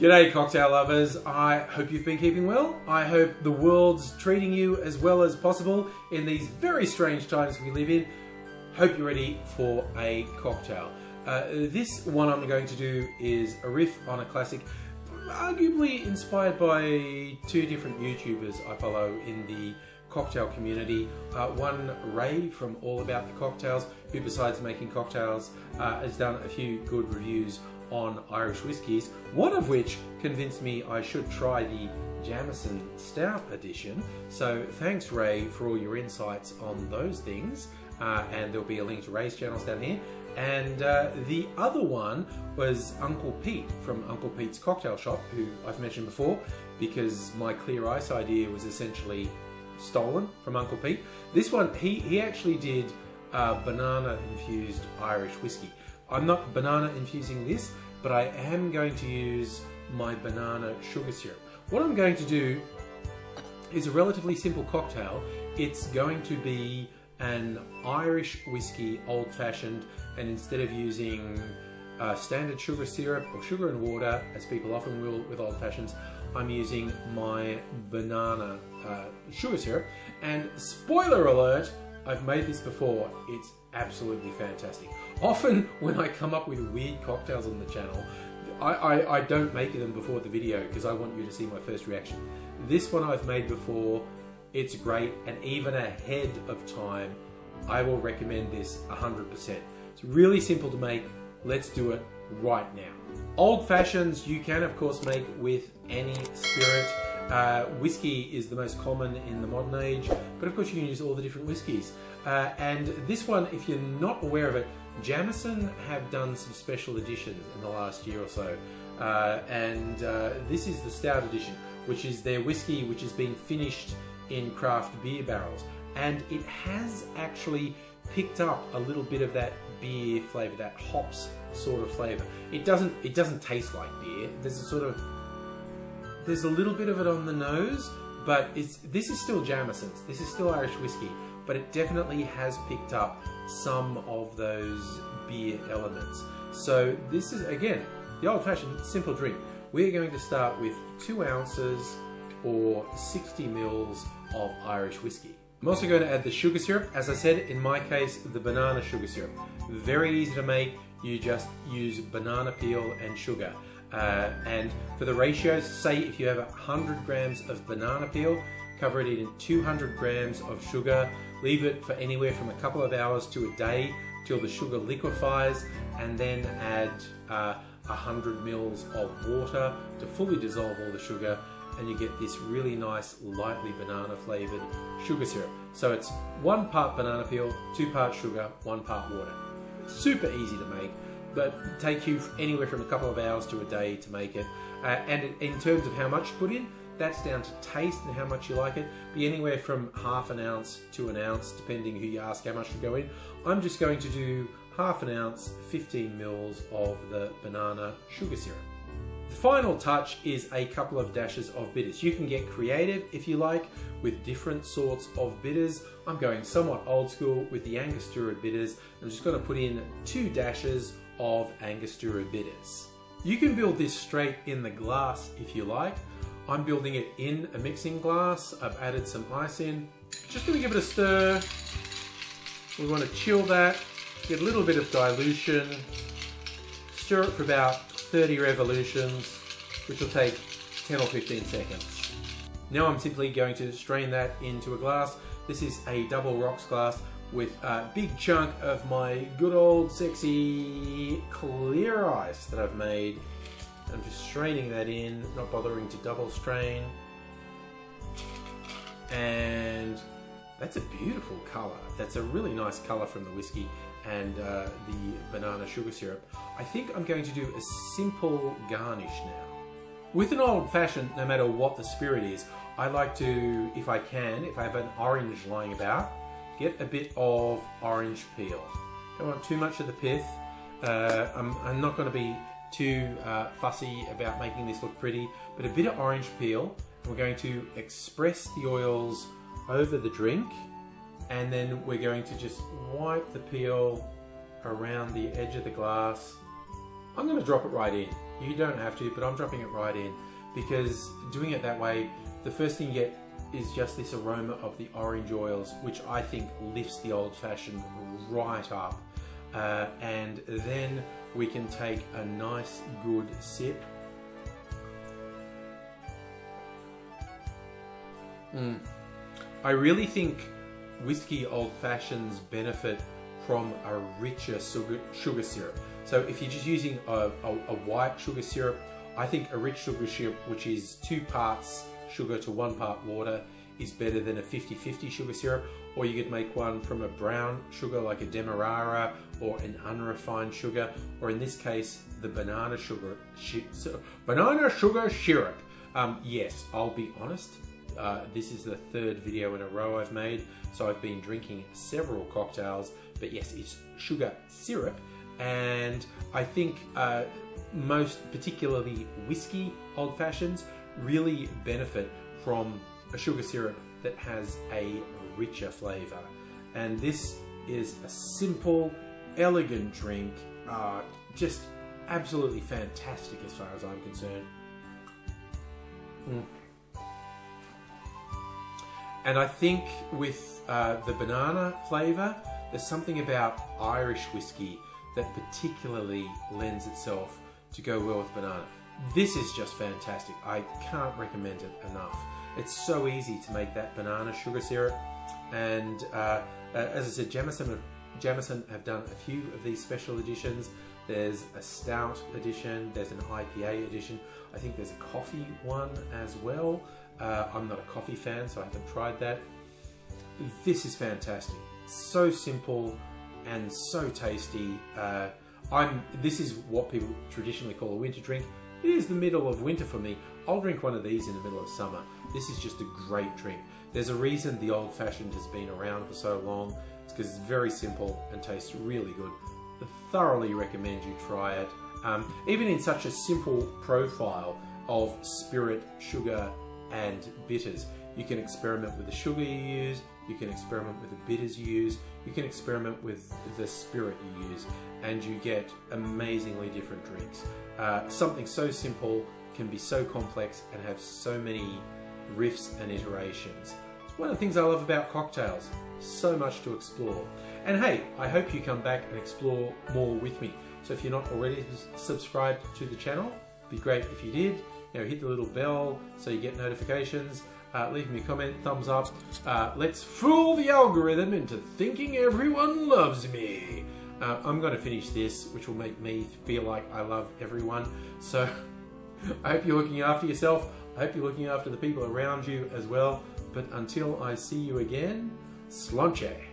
G'day cocktail lovers, I hope you've been keeping well. I hope the world's treating you as well as possible in these very strange times we live in. Hope you're ready for a cocktail. Uh, this one I'm going to do is a riff on a classic, arguably inspired by two different YouTubers I follow in the cocktail community. Uh, one, Ray from All About the Cocktails, who besides making cocktails uh, has done a few good reviews on Irish whiskies, one of which convinced me I should try the Jameson Stout edition. So thanks Ray for all your insights on those things. Uh, and there'll be a link to Ray's channels down here. And uh, the other one was Uncle Pete from Uncle Pete's Cocktail Shop, who I've mentioned before, because my clear ice idea was essentially stolen from Uncle Pete. This one, he, he actually did uh, banana infused Irish whiskey. I'm not banana infusing this, but I am going to use my banana sugar syrup. What I'm going to do is a relatively simple cocktail. It's going to be an Irish whiskey old fashioned and instead of using uh, standard sugar syrup or sugar and water as people often will with old fashions I'm using my banana uh, sugar syrup and spoiler alert I've made this before it's absolutely fantastic. Often when I come up with weird cocktails on the channel, I, I, I don't make them before the video because I want you to see my first reaction. This one I've made before, it's great and even ahead of time, I will recommend this 100%. It's really simple to make, let's do it right now. Old fashions you can of course make with any spirit. Uh, whiskey is the most common in the modern age, but of course you can use all the different whiskies. Uh, and this one, if you're not aware of it, Jameson have done some special editions in the last year or so. Uh, and uh, this is the stout edition, which is their whiskey which has been finished in craft beer barrels. And it has actually picked up a little bit of that beer flavour, that hops sort of flavour. It doesn't it doesn't taste like beer. There's a sort of there's a little bit of it on the nose, but it's this is still Jameson's. This is still Irish whiskey, but it definitely has picked up some of those beer elements. So this is again the old-fashioned simple drink. We're going to start with two ounces or 60 mils of Irish whiskey. I'm also going to add the sugar syrup. As I said, in my case, the banana sugar syrup. Very easy to make. You just use banana peel and sugar. Uh, and for the ratios, say if you have 100 grams of banana peel, cover it in 200 grams of sugar, leave it for anywhere from a couple of hours to a day till the sugar liquefies, and then add uh, 100 mils of water to fully dissolve all the sugar and you get this really nice lightly banana flavored sugar syrup. So it's one part banana peel, two parts sugar, one part water. Super easy to make but take you anywhere from a couple of hours to a day to make it. Uh, and in terms of how much you put in, that's down to taste and how much you like it. Be anywhere from half an ounce to an ounce, depending who you ask how much to go in. I'm just going to do half an ounce, 15 mils of the banana sugar syrup. The final touch is a couple of dashes of bitters. You can get creative if you like with different sorts of bitters. I'm going somewhat old school with the Angostura bitters. I'm just going to put in two dashes of Angostura bitters. You can build this straight in the glass if you like. I'm building it in a mixing glass. I've added some ice in. Just gonna give it a stir. We wanna chill that, get a little bit of dilution, stir it for about 30 revolutions, which will take 10 or 15 seconds. Now I'm simply going to strain that into a glass. This is a double rocks glass with a big chunk of my good old sexy clear ice that I've made. I'm just straining that in, not bothering to double strain. And that's a beautiful colour. That's a really nice colour from the whiskey and uh, the banana sugar syrup. I think I'm going to do a simple garnish now. With an old fashioned, no matter what the spirit is, I like to, if I can, if I have an orange lying about, get a bit of orange peel. Don't want too much of the pith. Uh, I'm, I'm, not going to be too uh, fussy about making this look pretty, but a bit of orange peel. We're going to express the oils over the drink and then we're going to just wipe the peel around the edge of the glass. I'm going to drop it right in. You don't have to, but I'm dropping it right in because doing it that way, the first thing you get is just this aroma of the orange oils, which I think lifts the old fashioned right up. Uh, and then we can take a nice good sip. Mm. I really think whiskey old fashions benefit from a richer sugar, sugar syrup. So if you're just using a, a, a, white sugar syrup, I think a rich sugar syrup, which is two parts sugar to one part water, is better than a 50-50 sugar syrup. Or you could make one from a brown sugar like a Demerara or an unrefined sugar, or in this case, the banana sugar, banana sugar syrup. Um, yes, I'll be honest, uh, this is the third video in a row I've made, so I've been drinking several cocktails, but yes, it's sugar syrup, and I think uh, most particularly whiskey old fashions really benefit from a sugar syrup that has a richer flavour. And this is a simple, elegant drink, uh, just absolutely fantastic as far as I'm concerned. Mm. And I think with uh, the banana flavour, there's something about Irish whiskey that particularly lends itself to go well with banana. This is just fantastic. I can't recommend it enough. It's so easy to make that banana sugar syrup. And uh, as I said, Jameson, Jameson have done a few of these special editions. There's a stout edition, there's an IPA edition. I think there's a coffee one as well. Uh, I'm not a coffee fan, so I haven't tried that. This is fantastic. So simple and so tasty. Uh, I'm. This is what people traditionally call a winter drink. It is the middle of winter for me. I'll drink one of these in the middle of summer. This is just a great drink. There's a reason the old fashioned has been around for so long. It's because it's very simple and tastes really good. I thoroughly recommend you try it. Um, even in such a simple profile of spirit, sugar, and bitters. You can experiment with the sugar you use, you can experiment with the bitters you use, you can experiment with the spirit you use, and you get amazingly different drinks. Uh, something so simple can be so complex and have so many riffs and iterations. It's one of the things I love about cocktails. So much to explore. And hey, I hope you come back and explore more with me. So if you're not already subscribed to the channel, be great if you did you know, hit the little bell so you get notifications. Uh, leave me a comment, thumbs up. Uh, let's fool the algorithm into thinking everyone loves me. Uh, I'm going to finish this, which will make me feel like I love everyone. So I hope you're looking after yourself. I hope you're looking after the people around you as well. But until I see you again, sláinte.